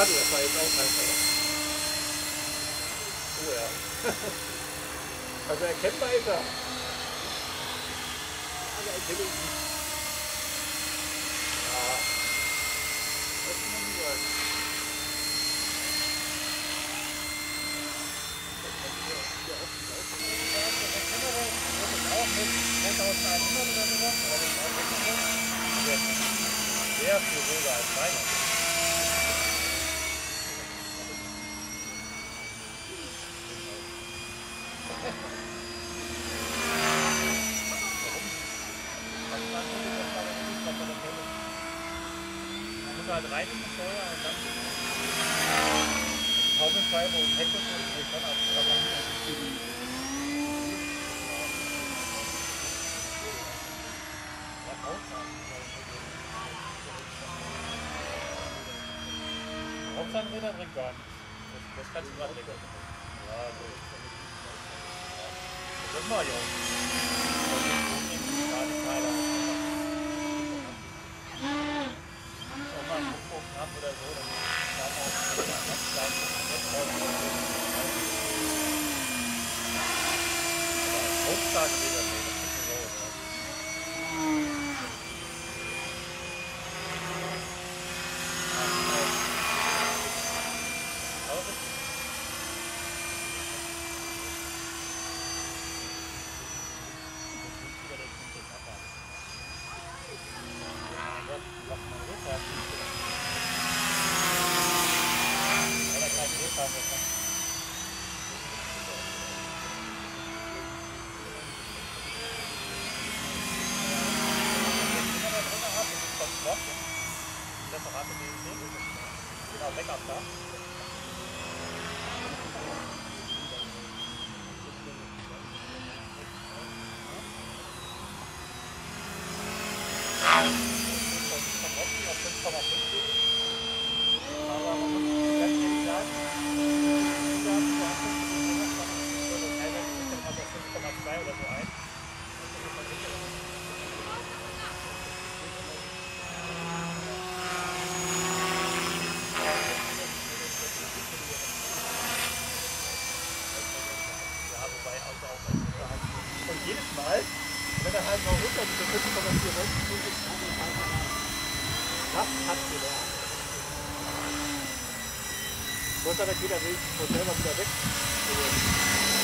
Hatte das war jetzt auch einfach. Oh ja. also erkennbar ist er. Aber erkenne ich nicht. Ja. Das muss man nicht sagen. Sehr viel ruhiger als meiner. Muss halt rein in den Steuer und dann Taubenscheibe und Heck und so, das geht schon ab. Aber Ja, Hauptzahnräder bringt gar nichts. Das, das kannst du gerade lecker. Ja, gut. Das mache ich auch. Ja, die Teile. Auch mal einen Hochbogen haben oder so, dann kann man auch ganz klein Hauptzahnräder, nee, das ist Tata. Mal, wenn er halt mal runter diese 5,4 Volt ist, Das hat gelernt. Gott sei Dank geht er will von selber wieder weg.